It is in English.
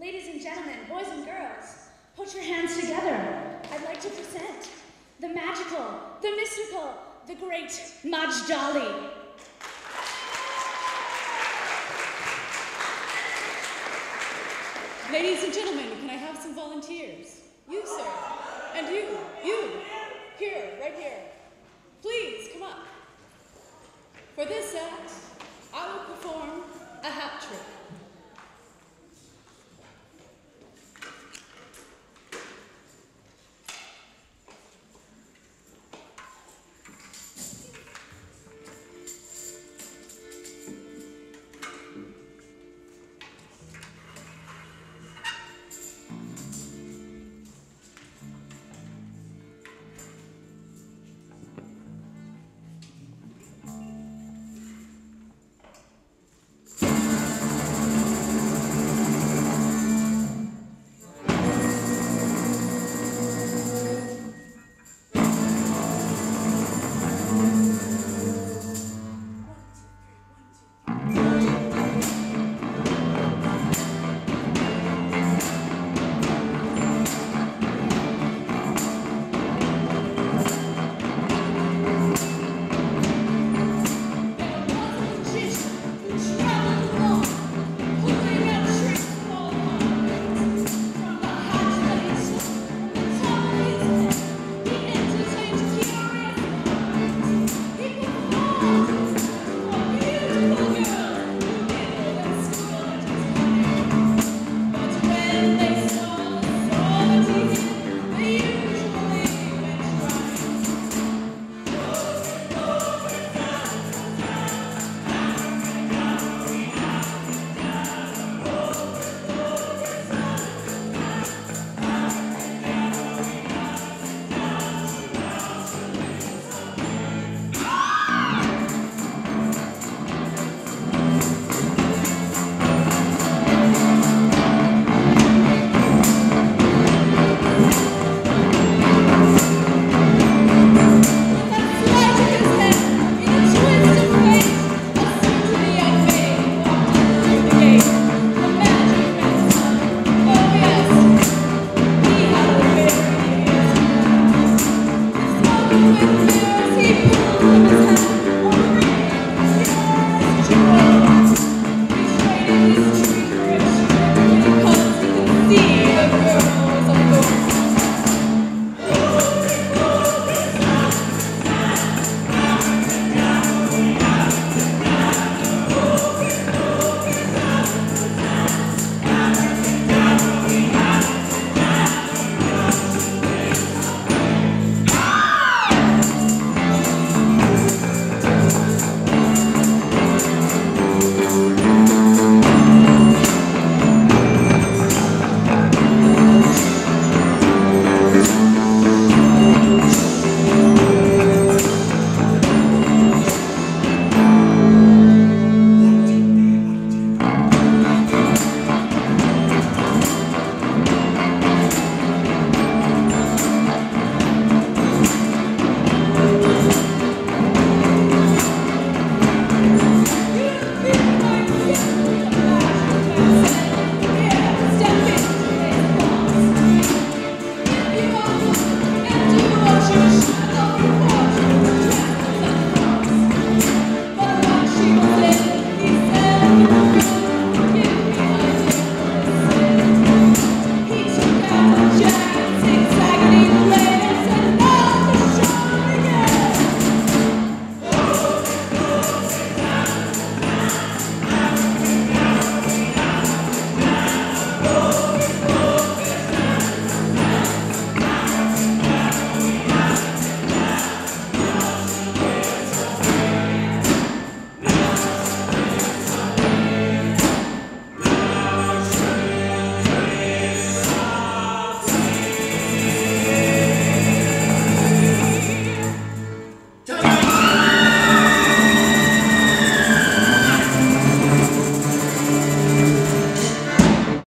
Ladies and gentlemen, boys and girls, put your hands together. I'd like to present the magical, the mystical, the great Majdali. Ladies and gentlemen, can I have some volunteers? You, sir. And you, you. Here, right here. Please, come up. For this act,